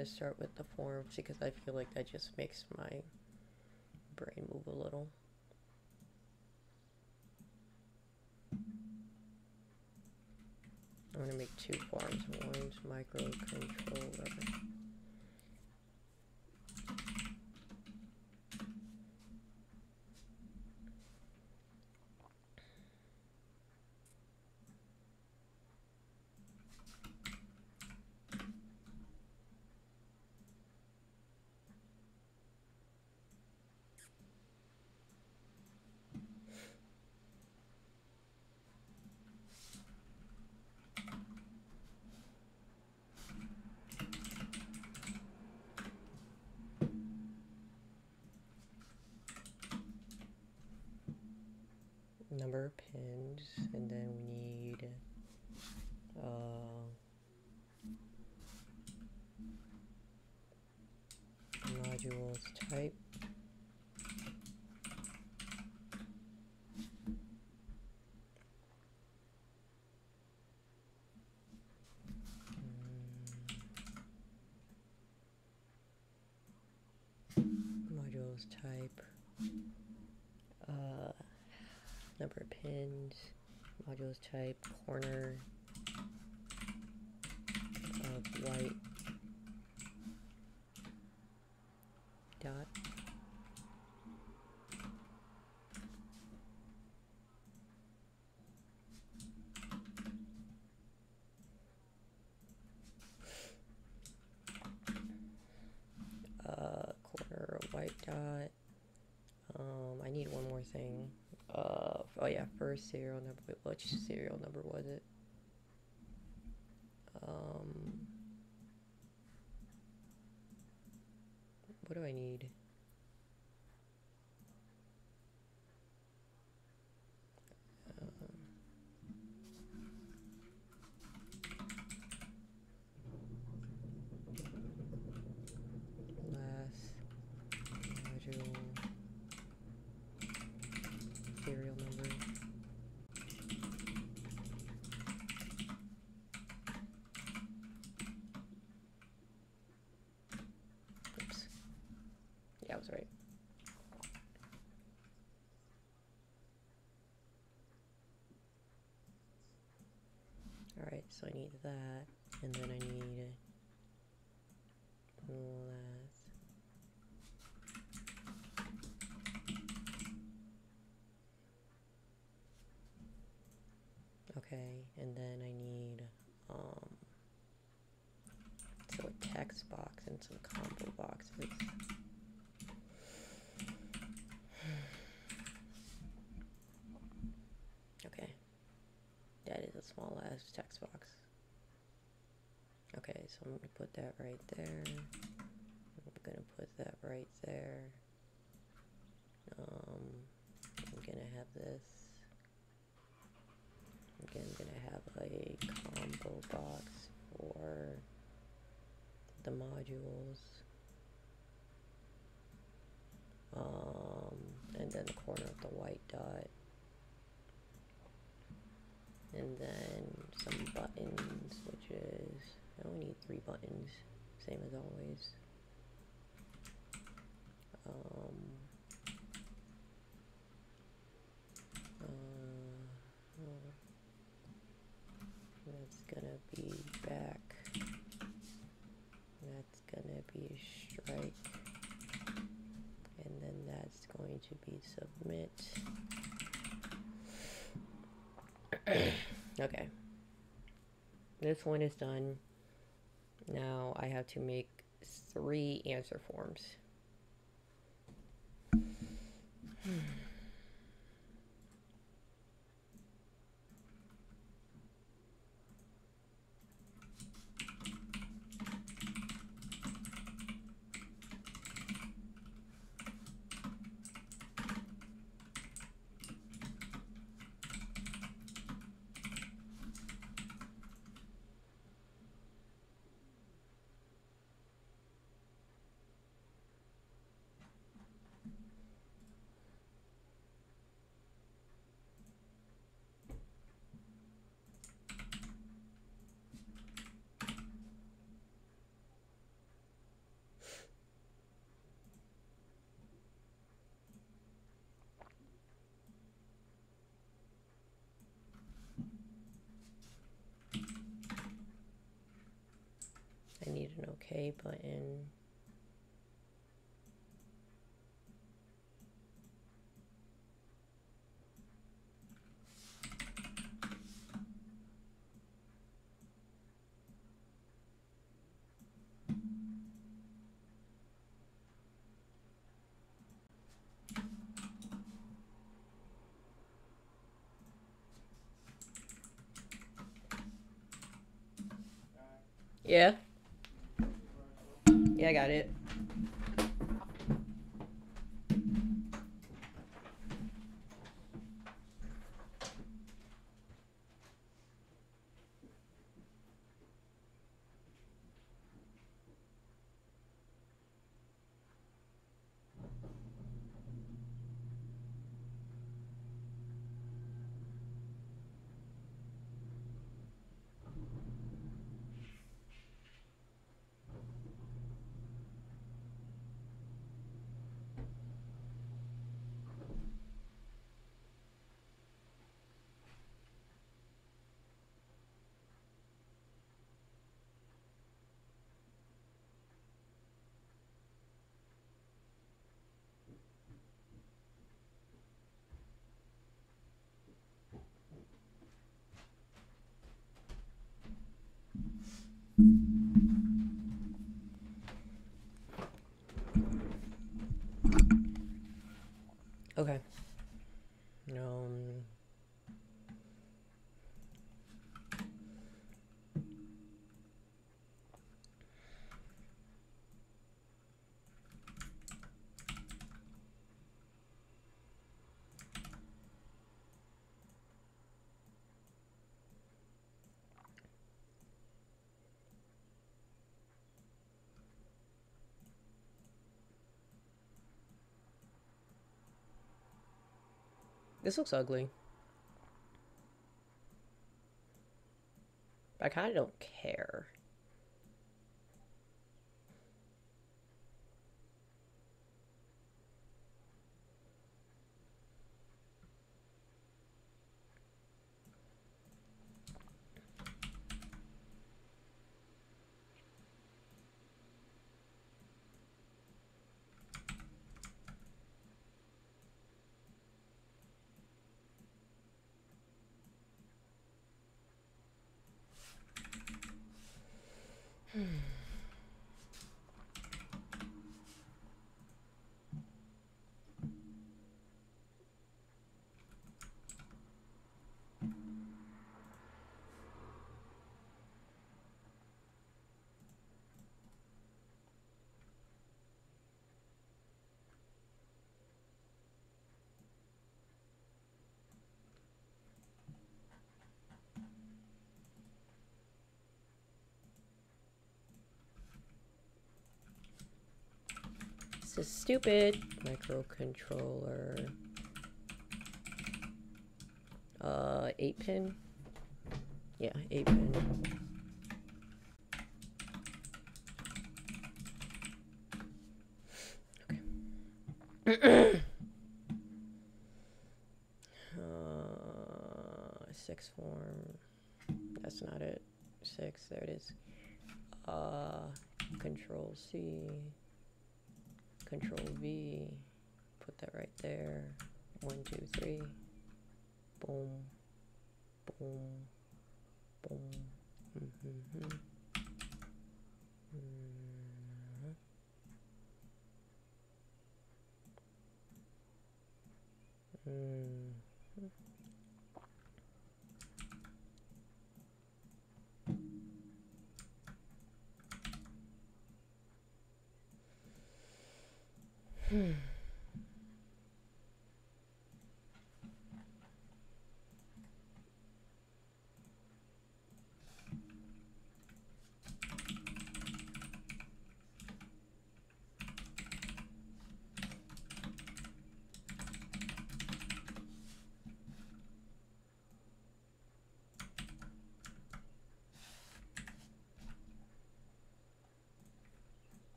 gonna start with the forms because I feel like that just makes my brain move a little. I'm gonna make two forms. One's microcontroller. number of pins and then we need uh, modules type mm. Modules type uh, number of pins, modules type, corner of white dot. Uh, corner of white dot. Um, I need one more thing. Uh, oh yeah, first serial number. Wait, which serial number was it? Um, what do I need? last module serial number. Oops. Yeah, I was right. Alright, so I need that, and then I need last Okay, and then I need um so a text box and some combo boxes. Okay. That is a Okay, so I'm gonna put that right there. I'm gonna put that right there. Um, I'm gonna have this. Again, I'm gonna have a combo box for the modules. Um, and then the corner of the white dot. And then some buttons, which is, I only need three buttons, same as always. Um, uh, that's gonna be back. That's gonna be strike. And then that's going to be submit. okay. This one is done. Now I have to make three answer forms. OK button. Yeah. I got it. Okay. Um. This looks ugly. I kind of don't care. Is stupid. Microcontroller. Uh, 8 pin? Yeah, 8 pin. Okay. uh, six form. That's not it. Six, there it is. Uh, control C. Control V, put that right there. One, two, three. Boom, boom, boom. Mm -hmm. Mm -hmm. Mm Hmm. Hmm.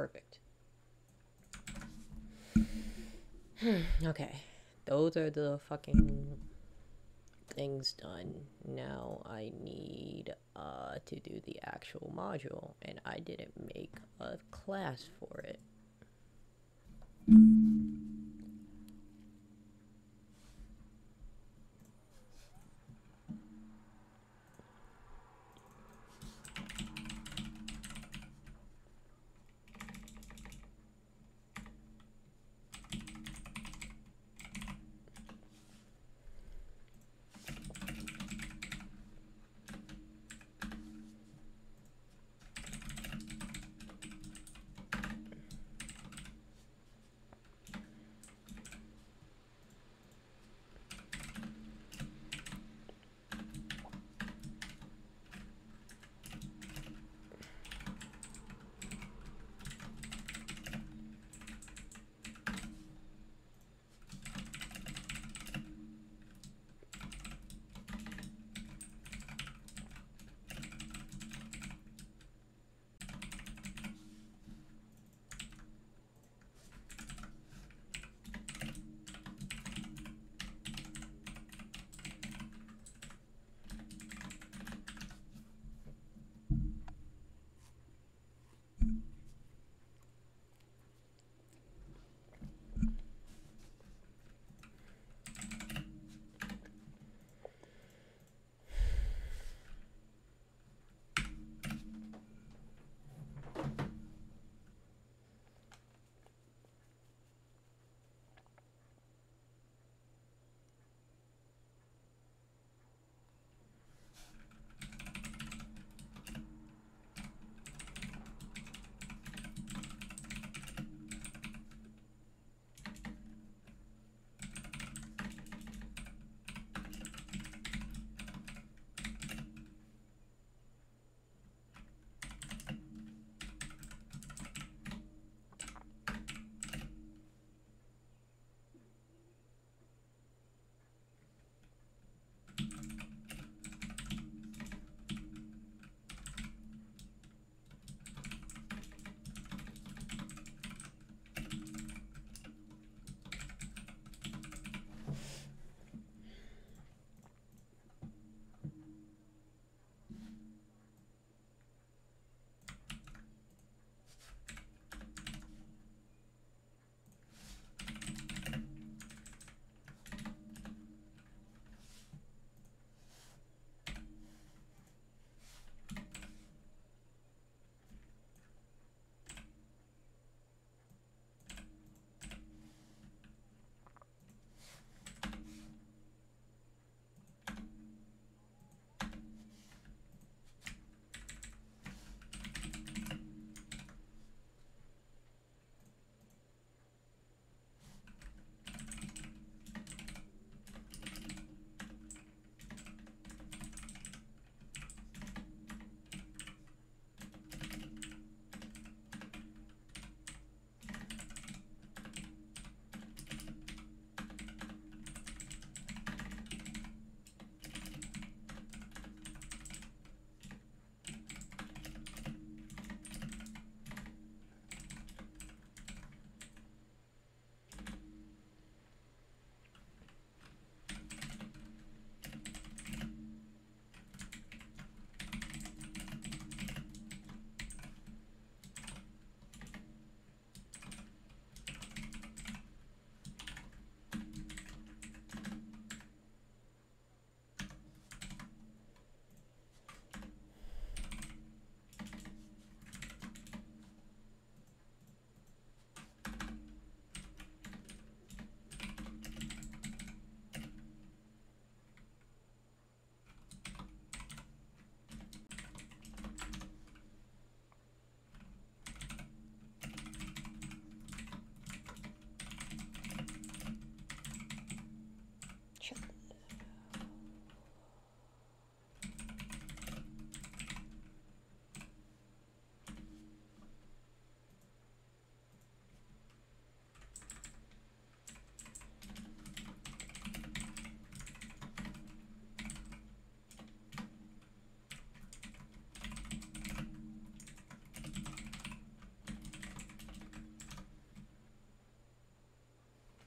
Perfect. okay. Those are the fucking things done. Now I need uh, to do the actual module, and I didn't make a class for it.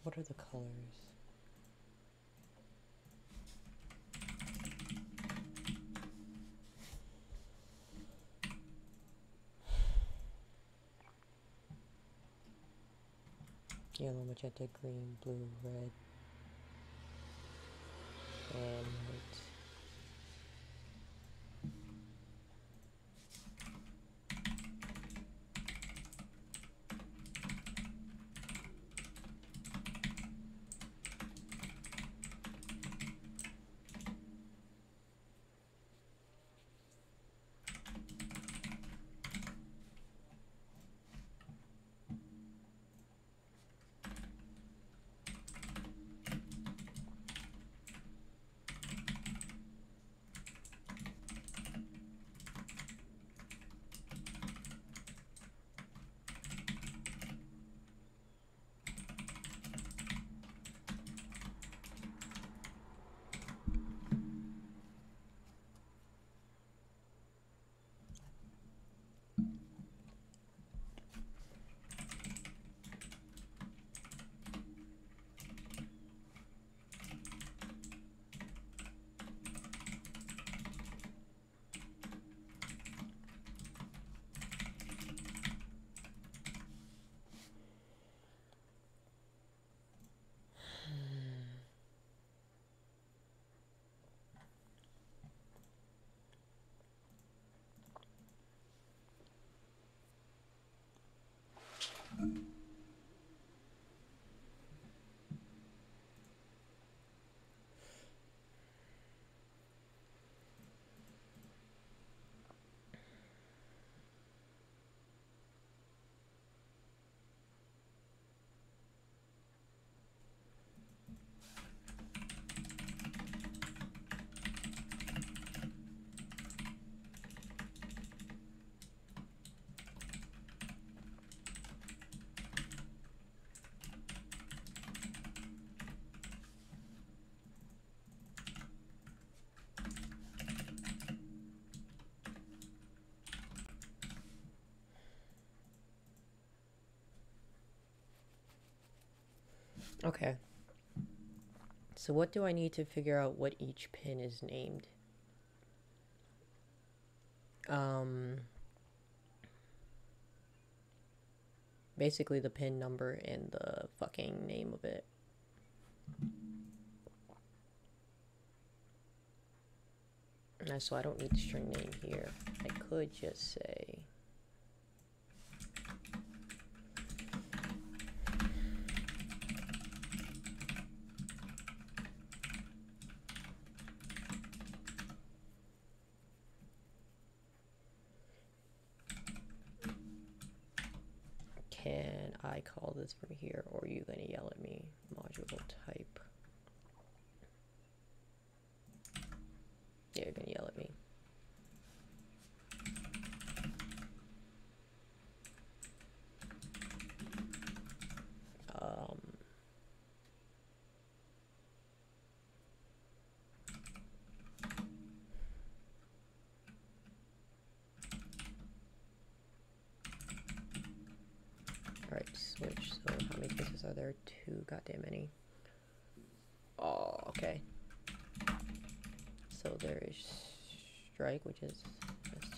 What are the colors? Yellow, magenta, green, blue, red, Okay. So what do I need to figure out what each pin is named? Um, basically the pin number and the fucking name of it. So I don't need the string name here. I could just say this from here, or are you going to yell at me? Module type. Yeah, you're to yell at me. Um, Alright, switch. So how many cases are there? Too goddamn many. Okay. So there is strike, which is let's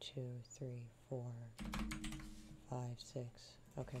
two, three, four, five, six. Okay.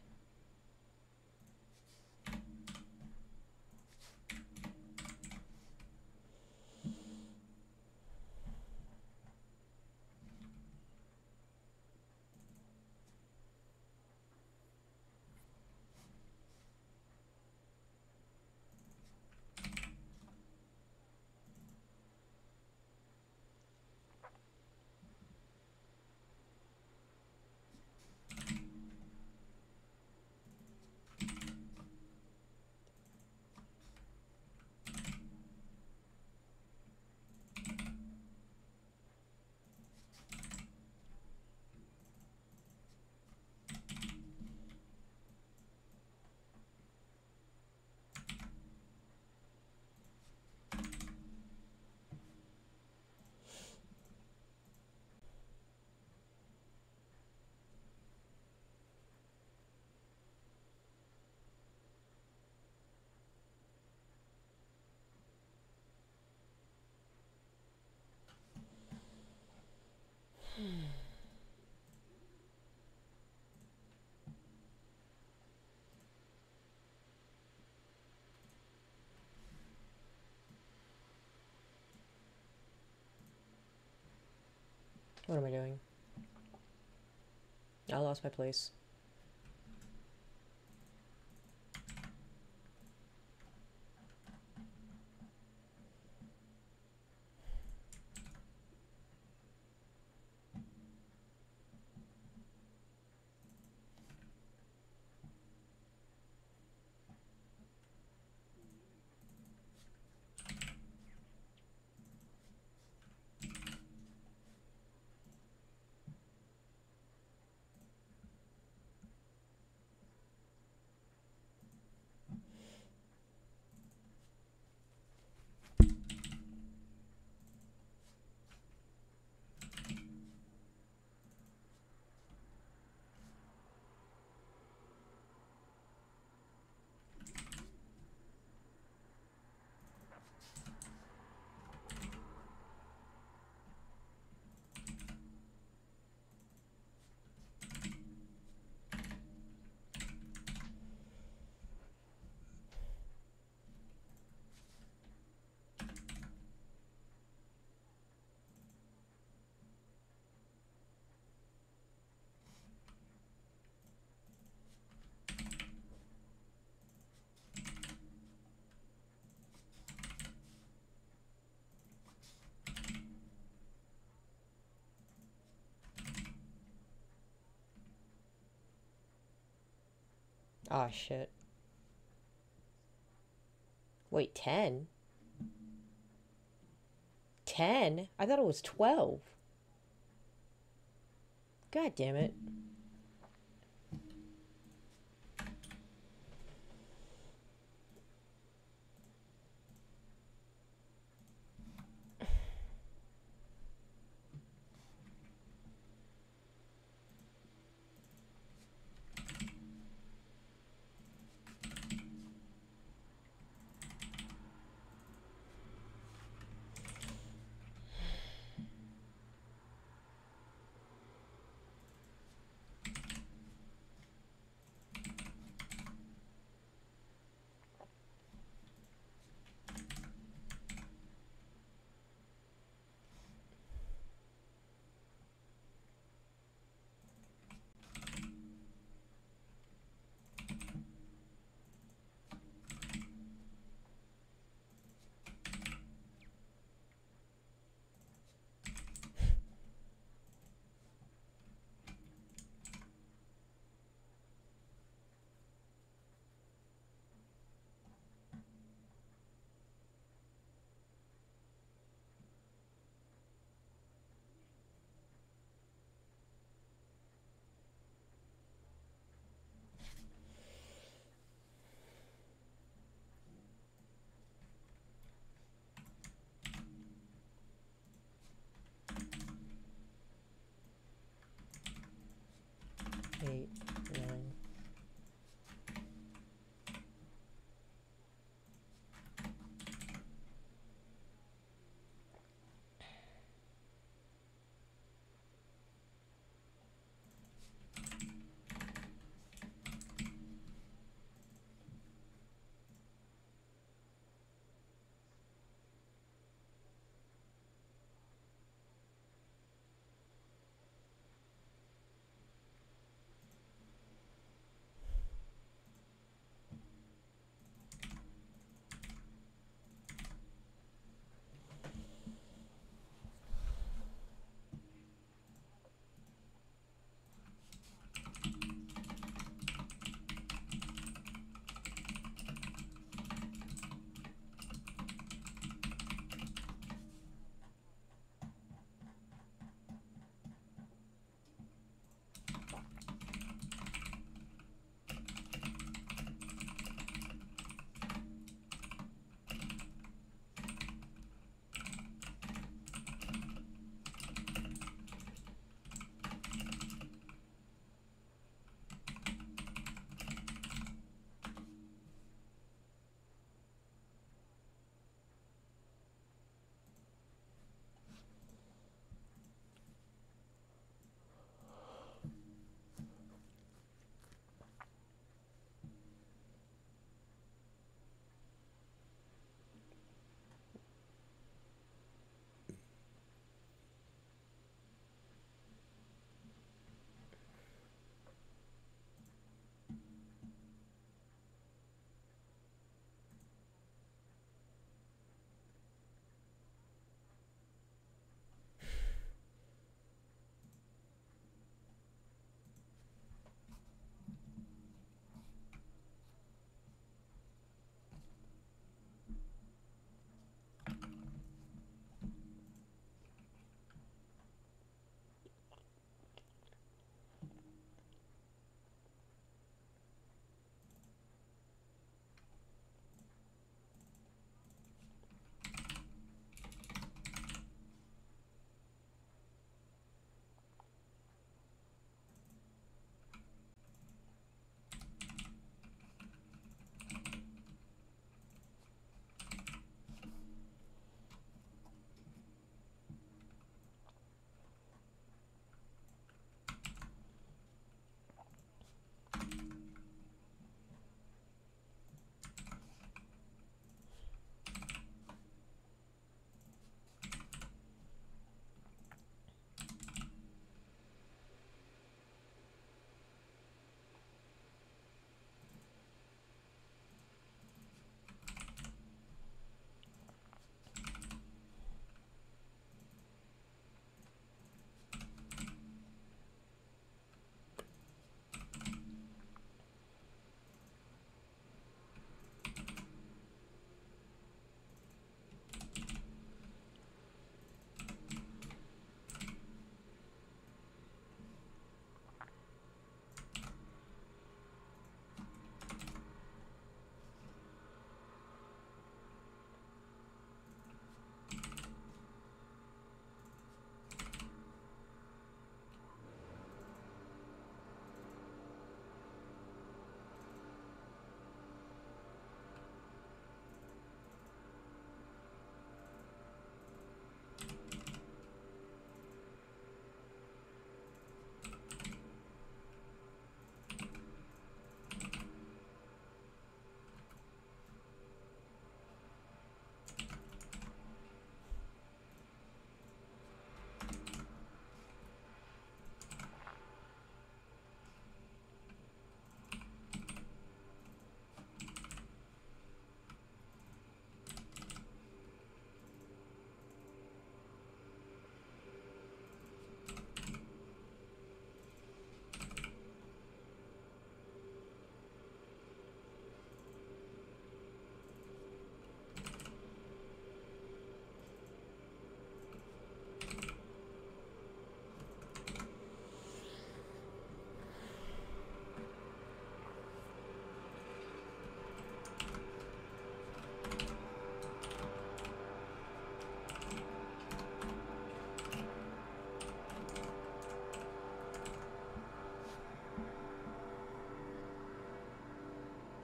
What am I doing? I lost my place. Oh shit. Wait, 10? 10? I thought it was 12. God damn it.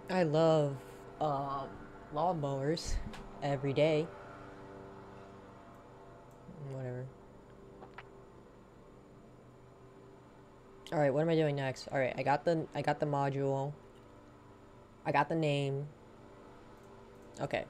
I love um, lawnmowers every day. Whatever. All right, what am I doing next? All right, I got the I got the module. I got the name. Okay.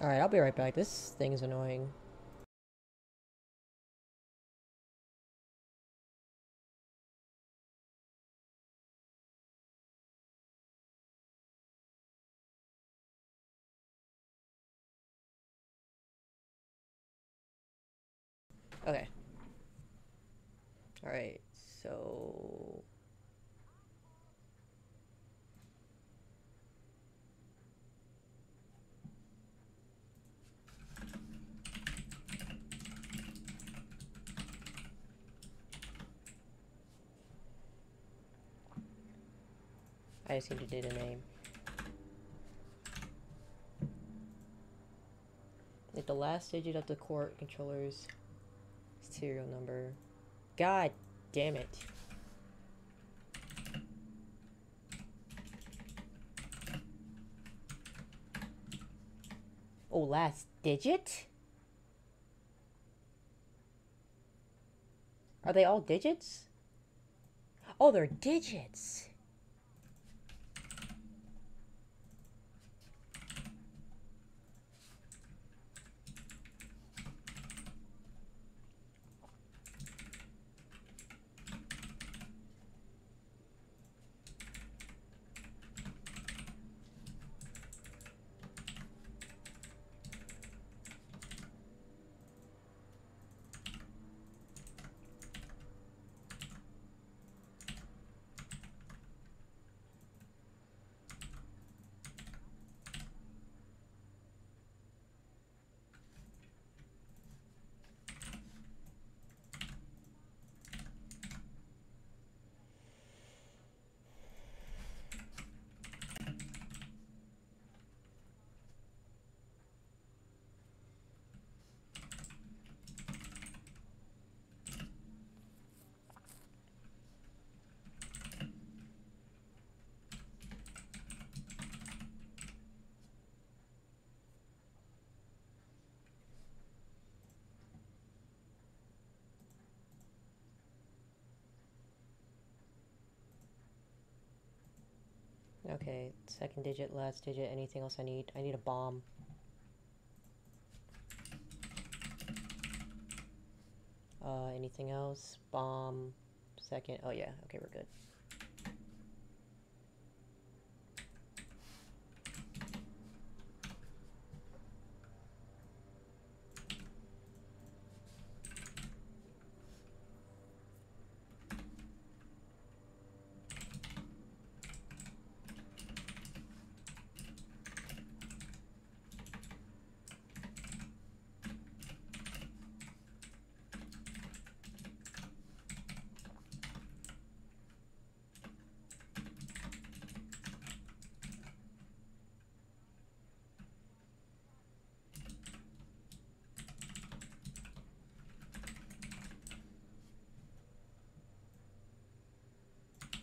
Alright, I'll be right back. This thing's annoying. Okay. Alright, so... I just need to do the name. Like the last digit of the court controller's serial number. God damn it. Oh, last digit? Are they all digits? Oh, they're digits. Okay, second digit, last digit, anything else I need? I need a bomb. Uh, anything else? Bomb, second, oh yeah, okay, we're good.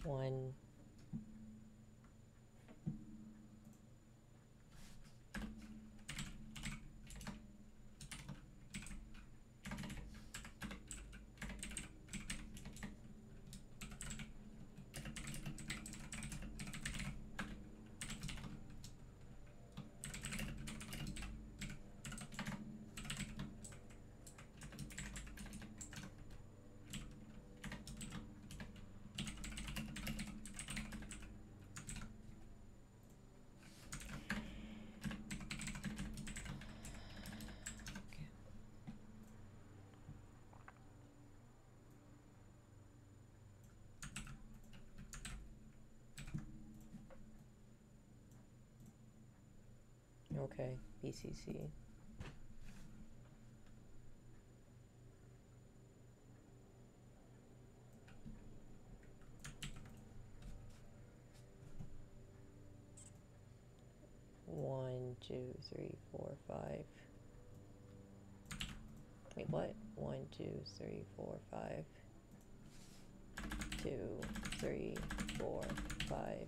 One. Okay, BCC. One, two, three, four, five. Wait, what? One, two, three, four, five. Two, three, four, five.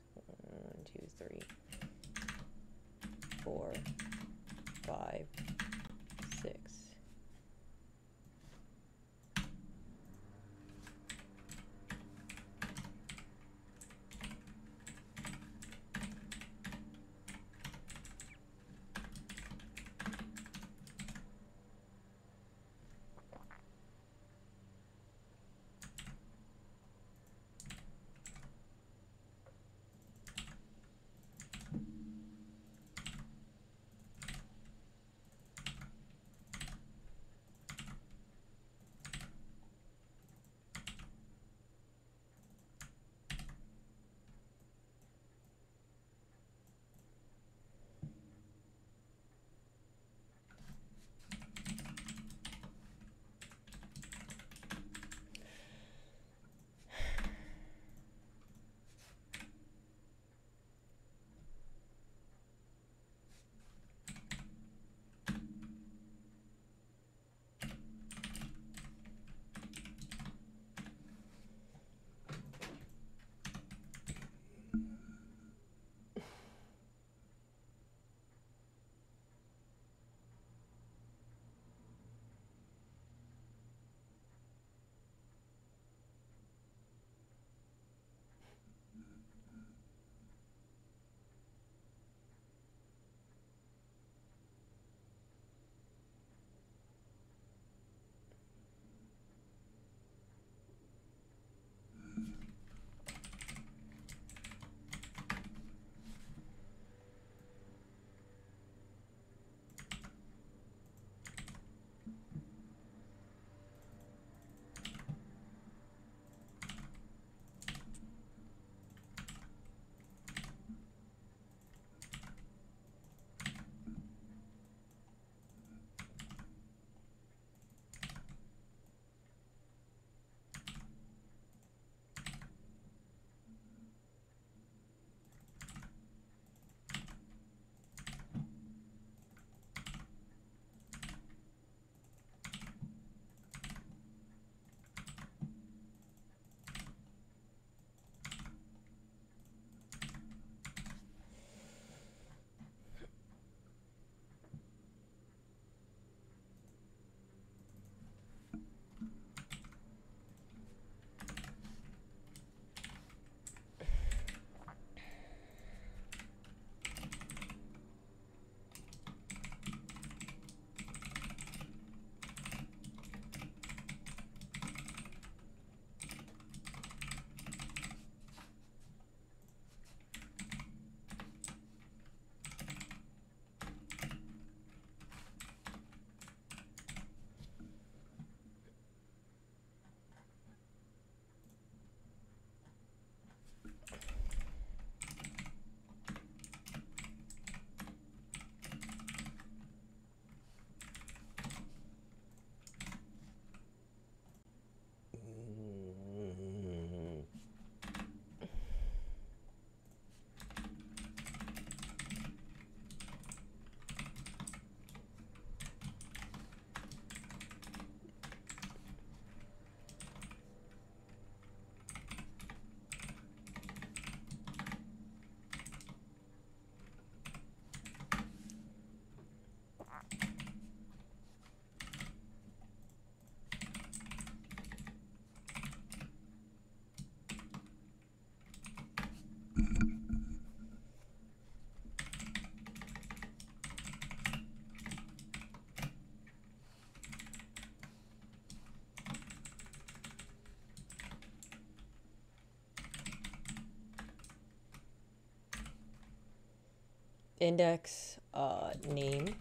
Index uh, name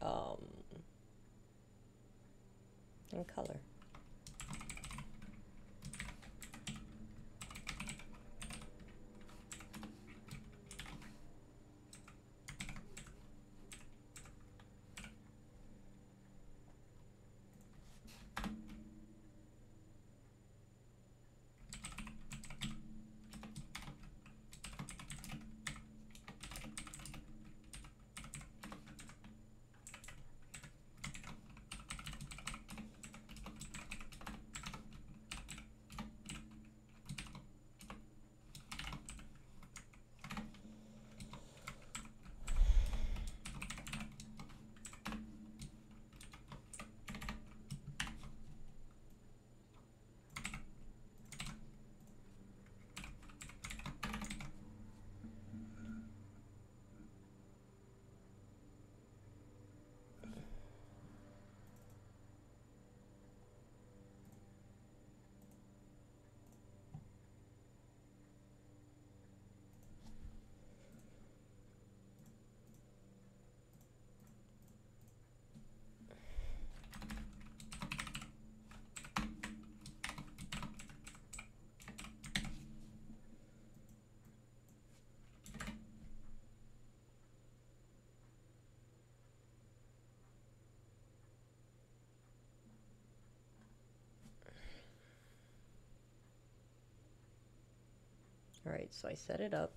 um, and color. Alright, so I set it up.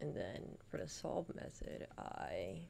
And then for the solve method, I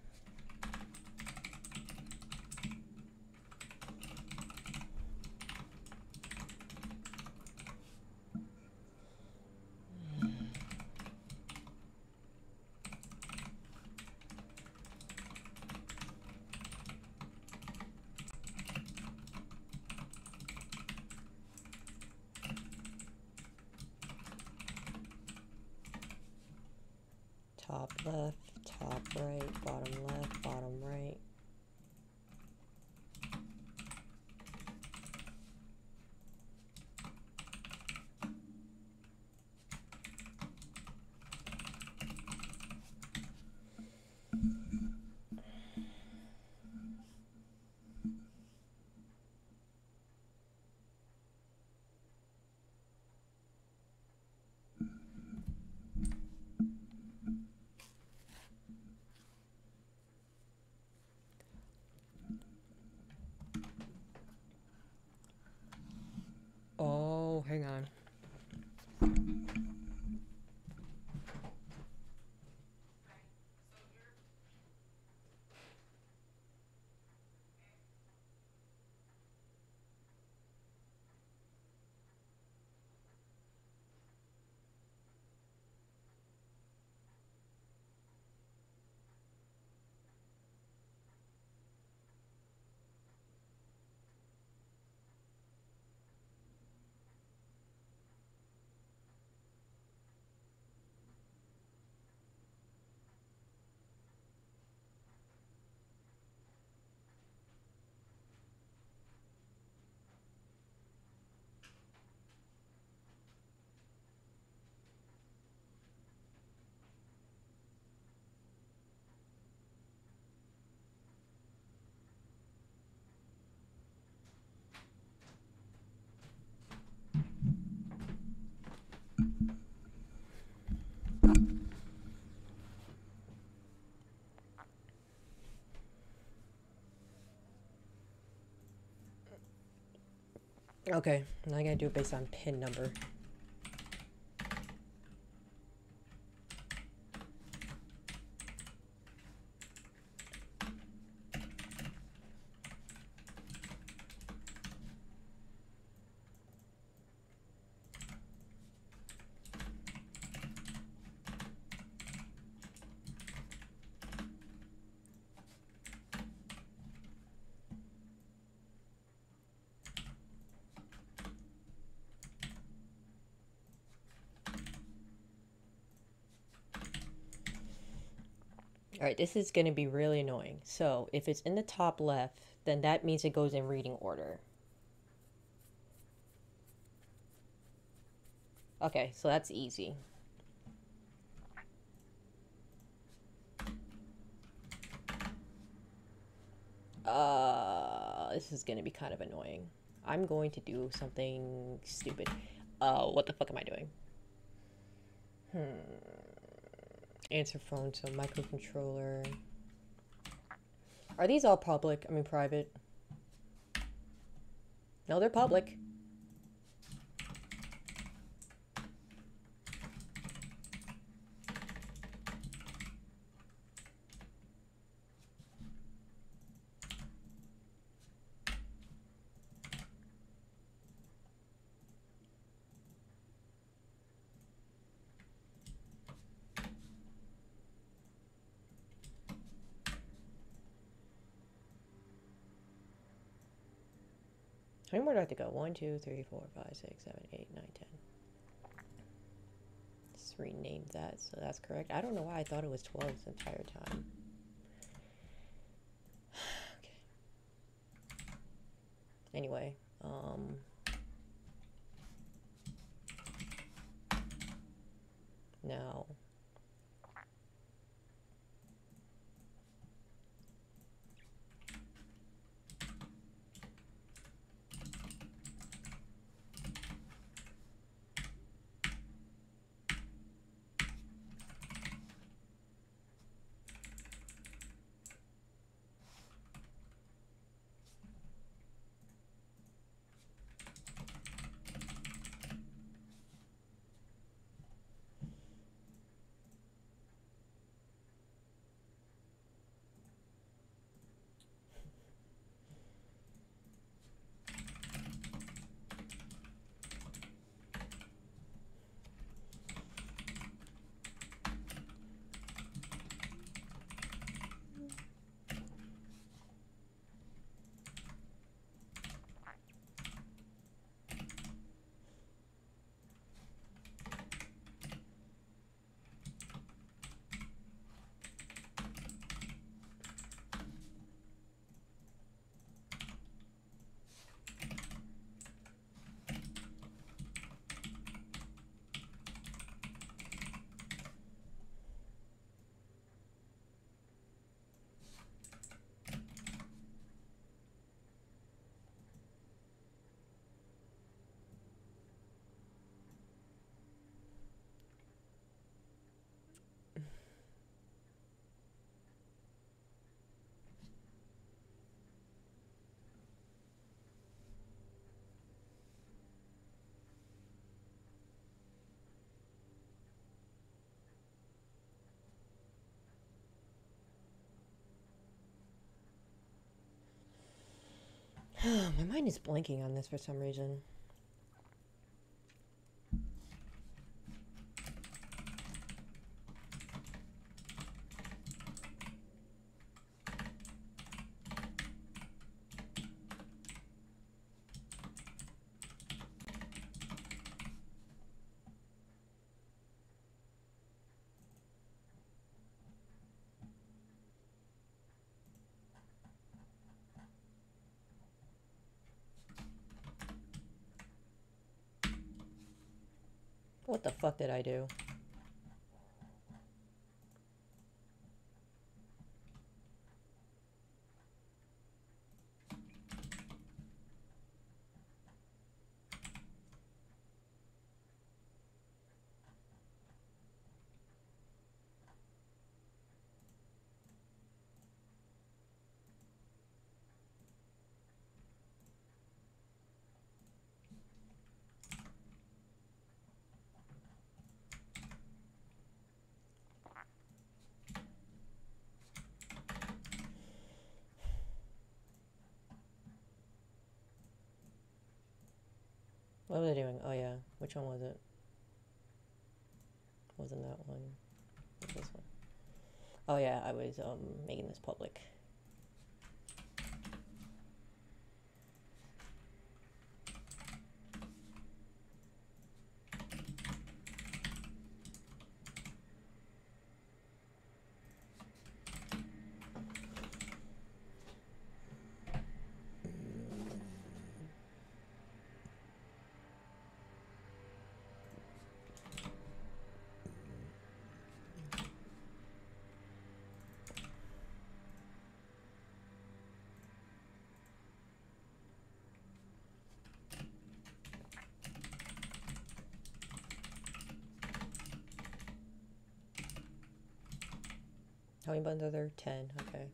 Okay, now I gotta do it based on pin number. All right, this is going to be really annoying. So if it's in the top left, then that means it goes in reading order. Okay, so that's easy. Uh, this is gonna be kind of annoying. I'm going to do something stupid. Uh, what the fuck am I doing? Hmm. Answer phone, so microcontroller. Are these all public? I mean private? No, they're public. To go? 1, 2, 3, 4, 5, 6, 7, 8, 9, 10. Just rename that so that's correct. I don't know why I thought it was 12 this entire time. okay. Anyway, um... Now... My mind is blanking on this for some reason. Did I do? What was I doing? Oh yeah, which one was it? Wasn't that one? This one? Oh yeah, I was um making this public. Tell me about there? 10. Okay.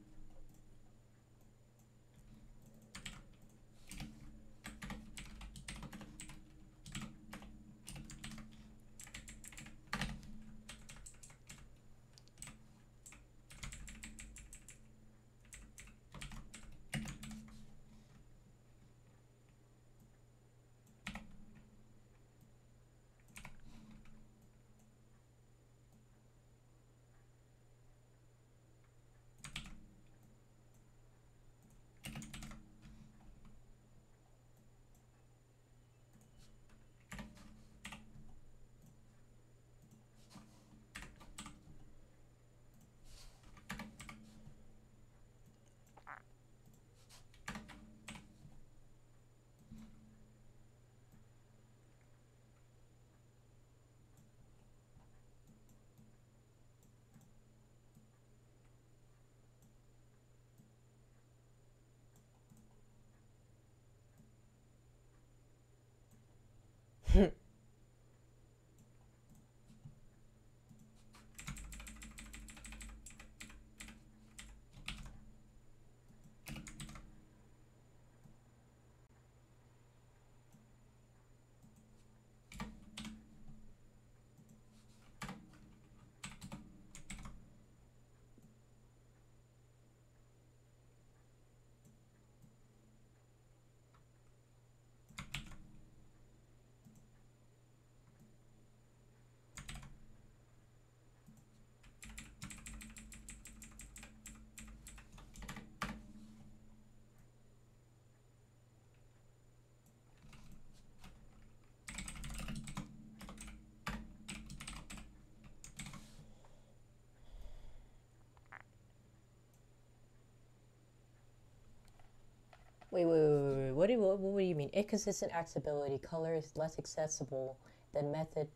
Wait, wait, wait, wait, wait. What do you, what, what do you mean? Inconsistent accessibility. Color is less accessible than method.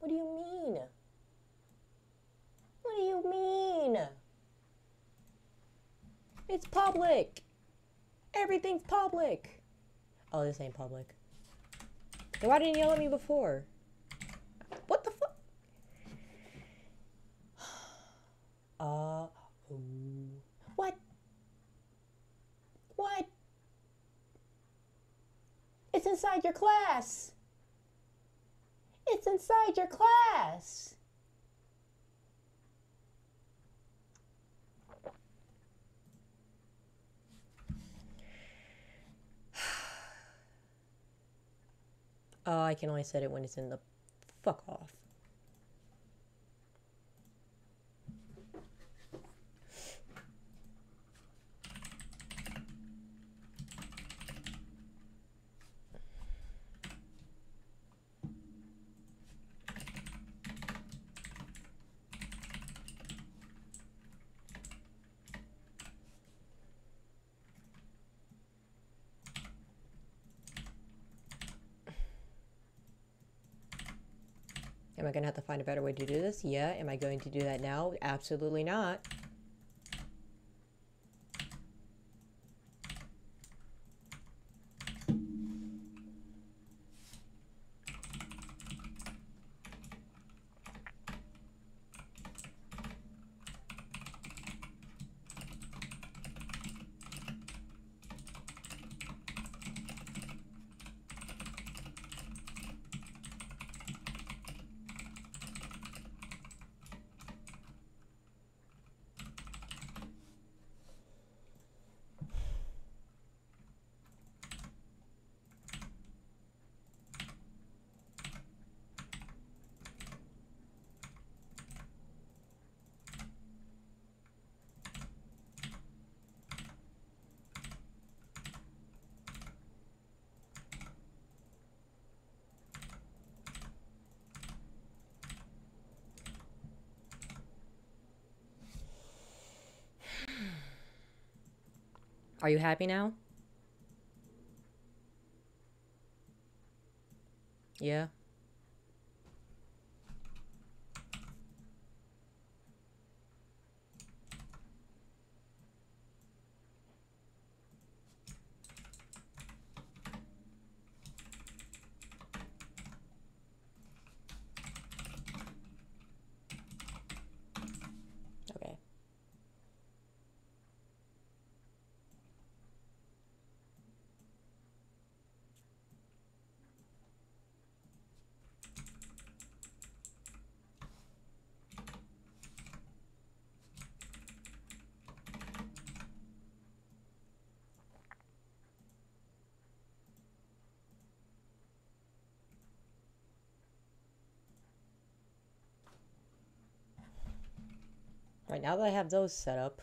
What do you mean? What do you mean? It's public. Everything's public. Oh, this ain't public. Then why didn't you yell at me before? What the fuck? Uh, ooh. what? What? It's inside your class. It's inside your class. Oh, I can only set it when it's in the fuck off. I going to have to find a better way to do this? Yeah. Am I going to do that now? Absolutely not. Are you happy now? Yeah. Right now that I have those set up,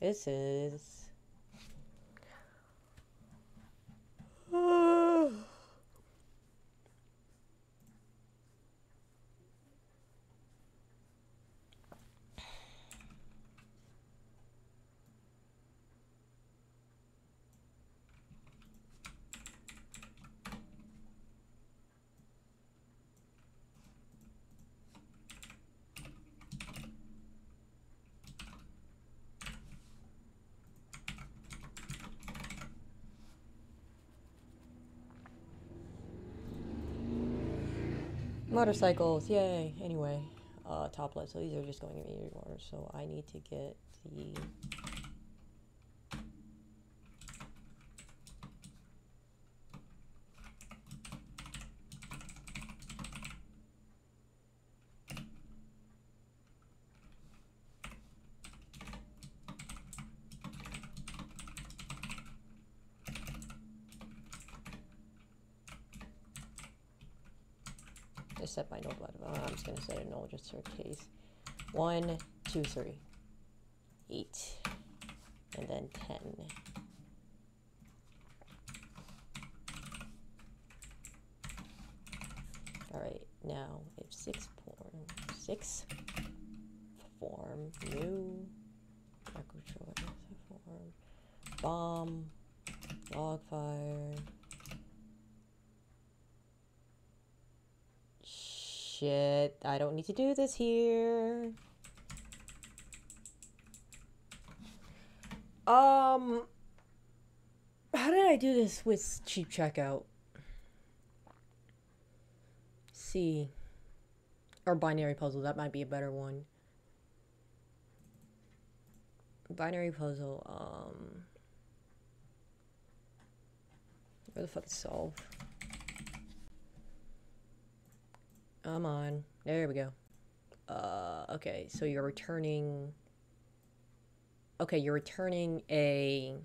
this is. Motorcycles, yay. Anyway, uh, top left. So these are just going in meter order. So I need to get the Just set my no blood. Oh, I'm just gonna set a no just for case. One, two, three. Eight. And then ten. Alright, now if six form six form new form bomb log fire shit. I don't need to do this here. Um, how did I do this with cheap checkout? C. Or binary puzzle, that might be a better one. Binary puzzle, um... Where the fuck is solve? Come on. There we go. Uh, okay, so you're returning... Okay, you're returning a...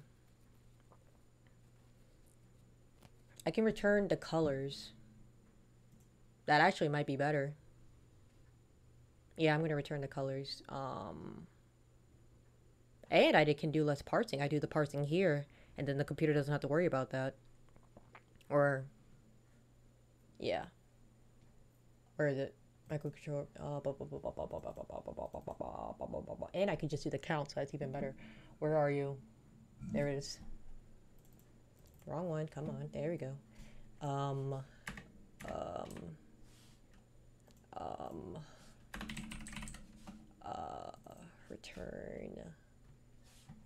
I can return the colors. That actually might be better. Yeah, I'm going to return the colors. Um, and I can do less parsing. I do the parsing here, and then the computer doesn't have to worry about that. Or, yeah. Where is it? Microcontroller. and I can just do the count, so that's even better. Where are you? There it is. Wrong one. Come on. There we go. Um. Um. Um. Uh. Return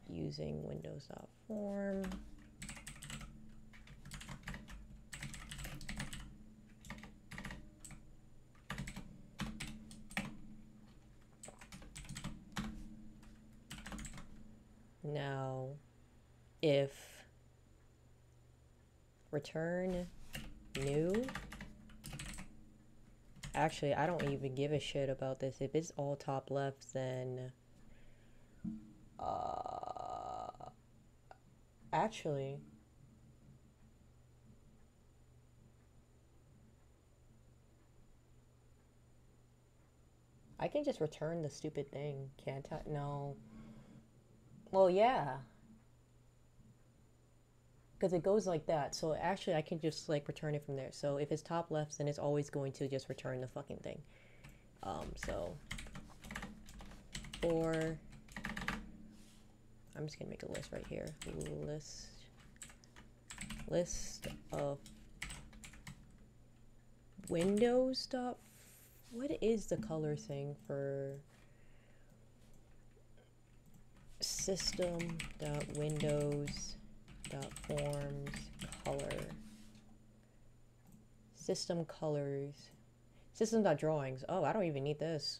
using Windows.form. Now, if return new, actually, I don't even give a shit about this. If it's all top left, then, uh, actually, I can just return the stupid thing, can't I? No. Well, yeah. Because it goes like that. So actually, I can just like return it from there. So if it's top left, then it's always going to just return the fucking thing. Um, so for, I'm just gonna make a list right here. List, list of Windows stuff. What is the color thing for? System windows forms color. System colors. System drawings. Oh I don't even need this.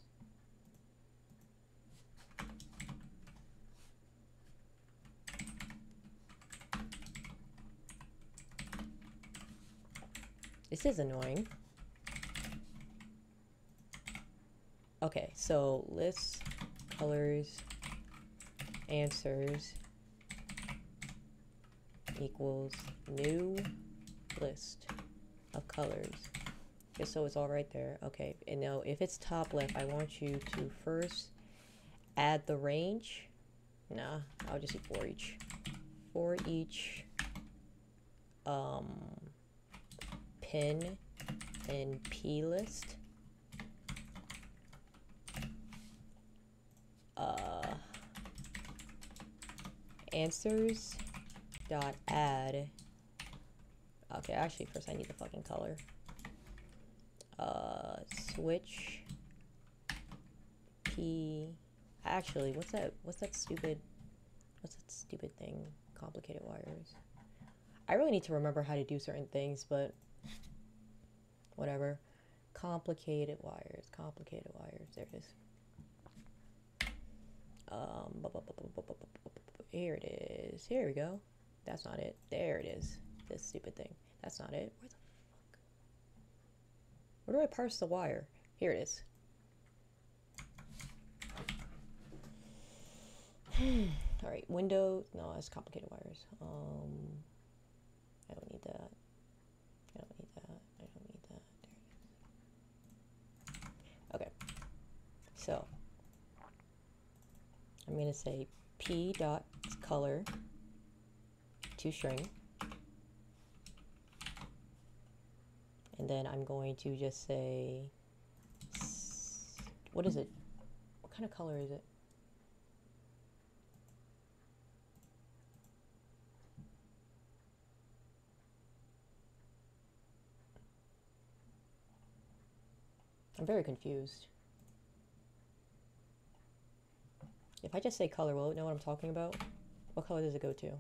This is annoying. Okay so list colors answers equals new list of colors. Okay, so it's all right there. Okay, and now if it's top left, I want you to first add the range. Nah, I'll just do for each. For each um, pin in p Uh, answers dot add. Okay, actually, first I need the fucking color. Uh, switch P. Actually, what's that? What's that stupid? What's that stupid thing? Complicated wires. I really need to remember how to do certain things, but whatever. Complicated wires. Complicated wires. There it is. Um, here it is. Here we go. That's not it. There it is. This stupid thing. That's not it. Where the fuck? Where do I parse the wire? Here it is. All right, window. No, that's complicated wires. Um, I don't need that. I don't need that. I don't need that. Okay. So I'm gonna say p dot color to string. And then I'm going to just say, what is it? What kind of color is it? I'm very confused. If I just say color, will it know what I'm talking about? What color does it go to?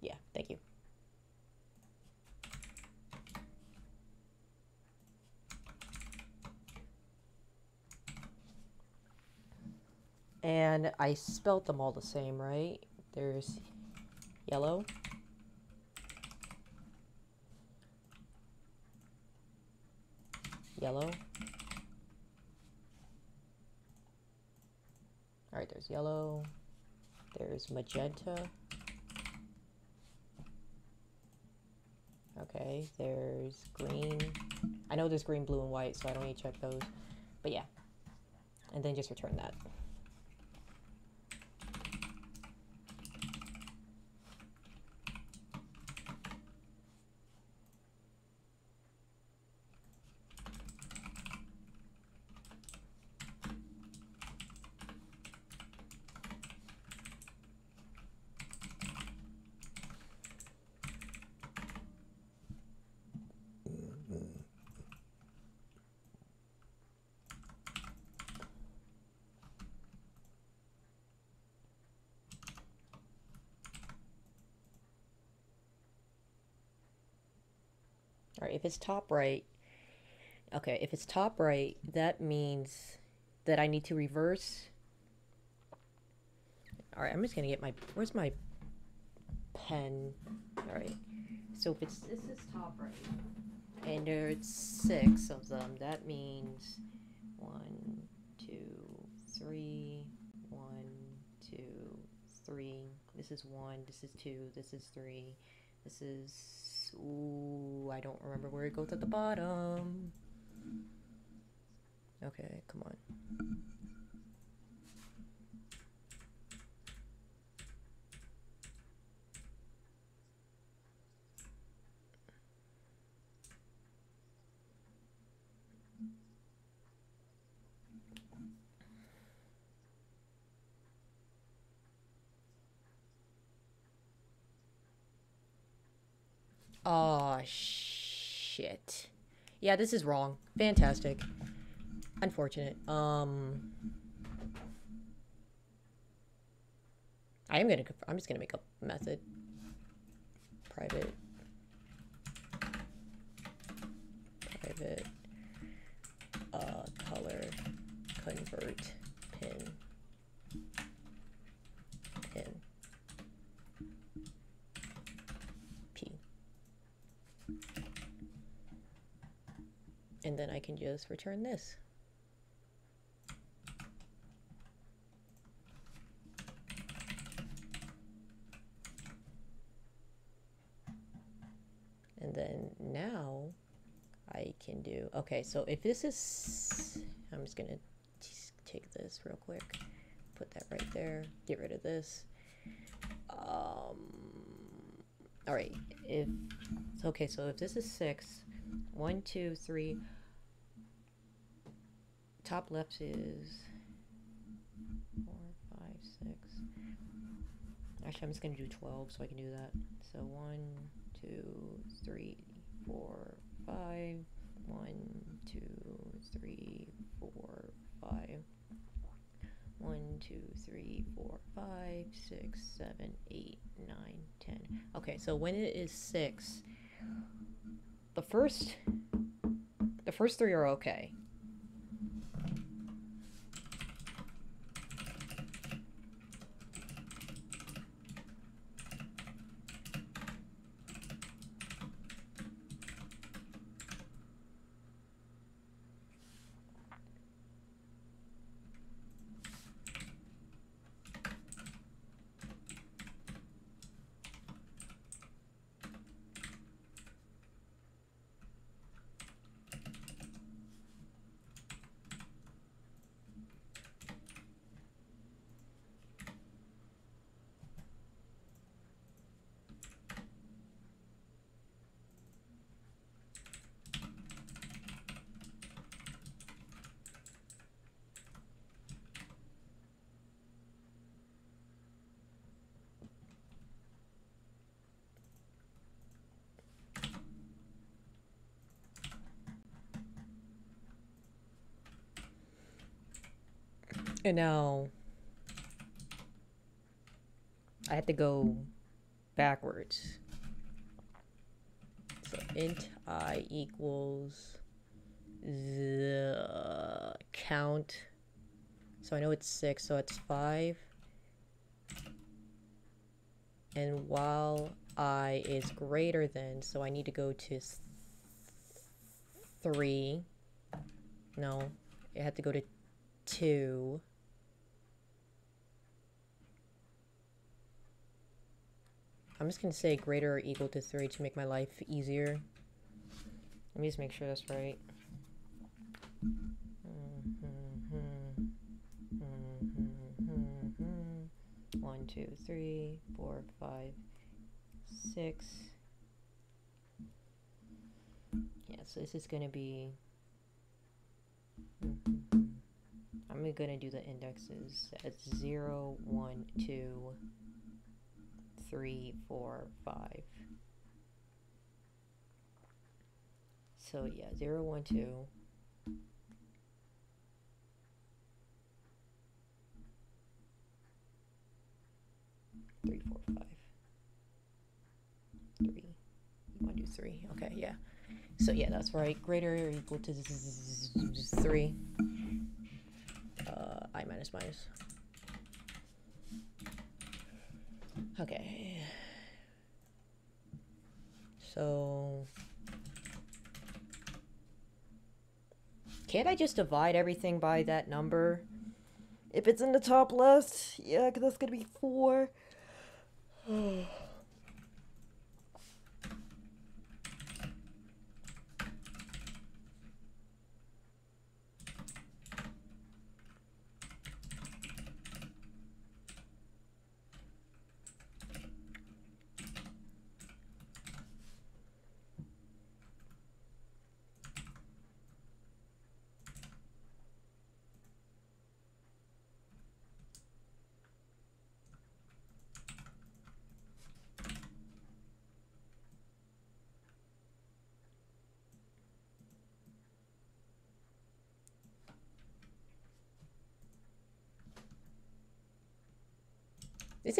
Yeah, thank you. And I spelt them all the same, right? There's yellow. Yellow. All right, there's yellow. There's magenta. Okay, there's green. I know there's green, blue, and white, so I don't need to check those. But yeah. And then just return that. If it's top right, okay, if it's top right, that means that I need to reverse. All right, I'm just gonna get my, where's my pen? All right, so if it's, this is top right, and there's six of them, that means one, two, three, one, two, three. This is one, this is two, this is three, this is Ooh, I don't remember where it goes at the bottom. Okay, come on. Oh, shit. Yeah, this is wrong. Fantastic. Unfortunate. Um... I am gonna, I'm just gonna make a method. Private. Private. Uh, color. Convert. Pin. And then I can just return this. And then now I can do, okay, so if this is, I'm just gonna take this real quick. Put that right there. Get rid of this. Um, all right. If okay, so if this is six, one, two, three. Top left is four, five, six. Actually, I'm just gonna do twelve so I can do that. So one, two, three, four, five. One, two, three, four, five. One, two, three, four, five, six, seven, eight, nine, ten. Okay, so when it is six, the first the first three are okay. And now I have to go backwards. So int i equals the count. So I know it's six, so it's five. And while i is greater than, so I need to go to three. No, it had to go to two. I'm just going to say greater or equal to 3 to make my life easier. Let me just make sure that's right. Mm-hmm, mm-hmm, mm-hmm, one, two, three, four, five, six. Yeah, so this is going to be... I'm going to do the indexes at 0, 1, 2, three, four, five. So yeah, zero, one, two. Three, four, five. Three. You? Okay, yeah. So yeah, that's right. Greater or equal to three. Uh, i minus minus. Okay. So... Can't I just divide everything by that number? If it's in the top left, yeah, because that's going to be 4.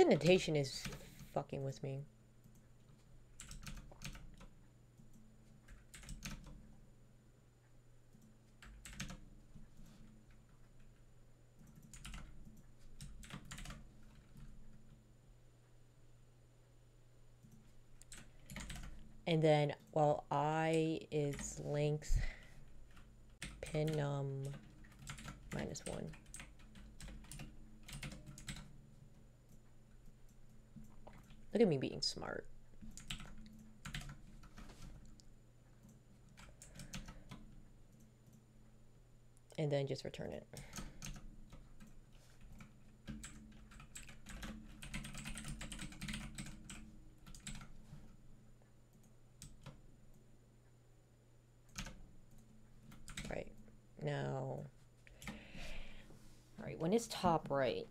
indentation is fucking with me. And then while I is length pin num minus one. Look at me being smart. And then just return it. Right, now, all right, when it's top right,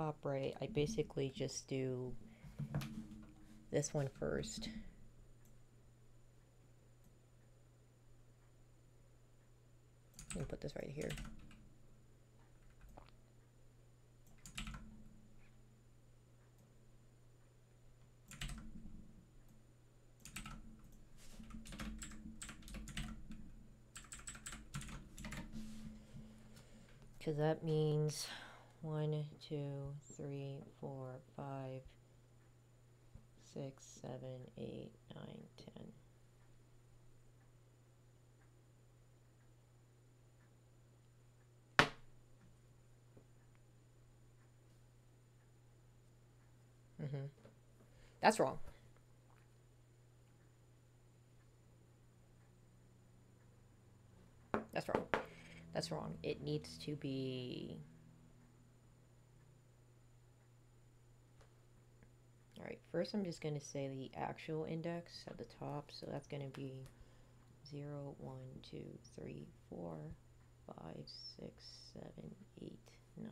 top right, I basically just do this one first. Let me put this right here. Because that means one, two, three, four, five, six, seven, eight, nine, ten. Mm-hmm. That's wrong. That's wrong. That's wrong. It needs to be... Alright, first I'm just going to say the actual index at the top. So that's going to be 0, 1, 2, 3, 4, 5, 6, 7, 8, 9.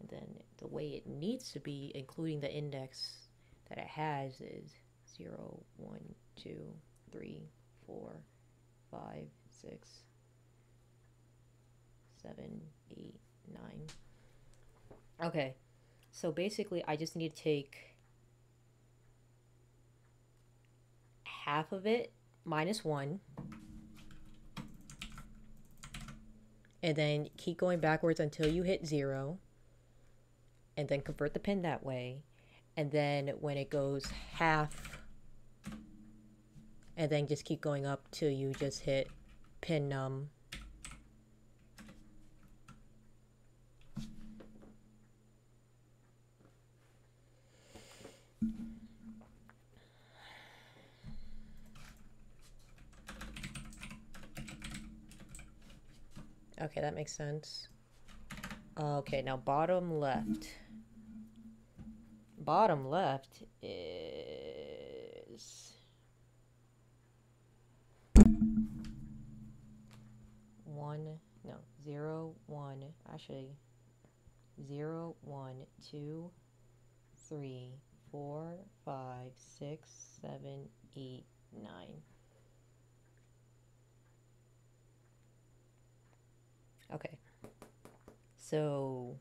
And then the way it needs to be, including the index that it has, is 0, 1, 2, 3, 4, 5, 6, seven, eight, nine. Okay, so basically I just need to take half of it minus one. And then keep going backwards until you hit zero. And then convert the pin that way. And then when it goes half and then just keep going up till you just hit pin num Okay, that makes sense. Okay, now bottom left. Bottom left is... One, no, zero, one, actually, zero, one, two, three, four, five, six, seven, eight, nine. Okay. So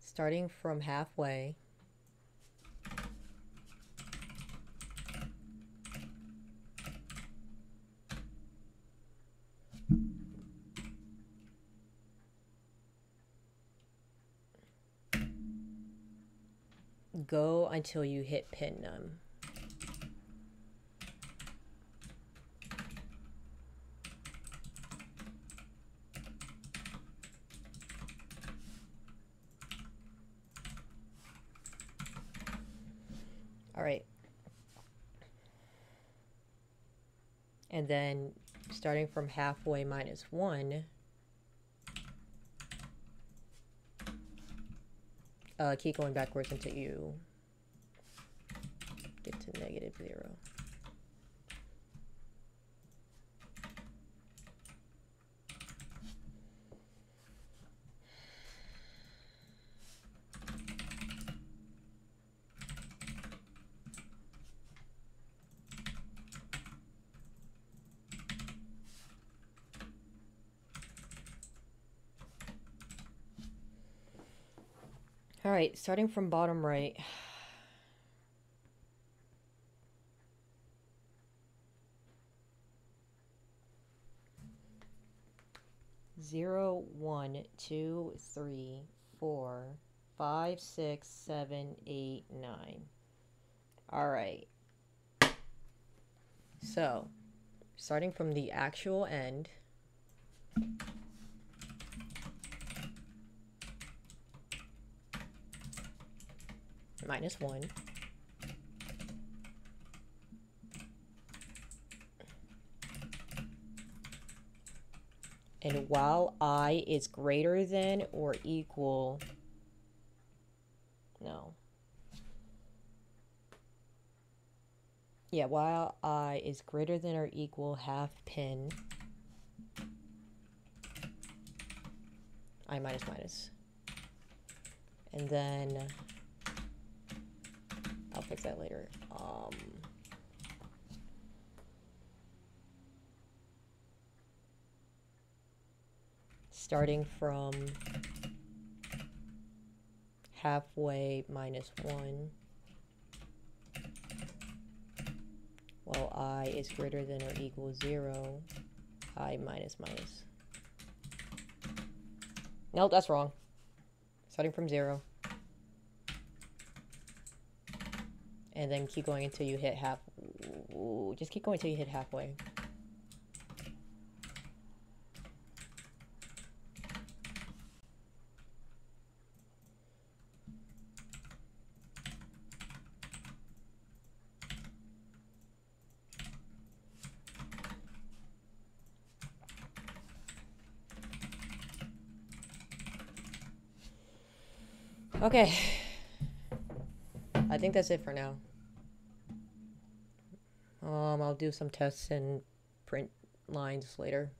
starting from halfway go until you hit pin num. And then starting from halfway minus 1, uh, keep going backwards until you get to negative 0. Right, starting from bottom right. Zero, one, two, three, four, five, six, seven, eight, nine. All right. So, starting from the actual end. Minus 1. And while i is greater than or equal, no. Yeah, while i is greater than or equal half pin, i minus minus. And then fix that later. Um, starting from halfway minus 1 while i is greater than or equal 0 i minus minus. Nope that's wrong. Starting from 0 and then keep going until you hit half Ooh, just keep going until you hit halfway Okay. I think that's it for now. Um, I'll do some tests and print lines later.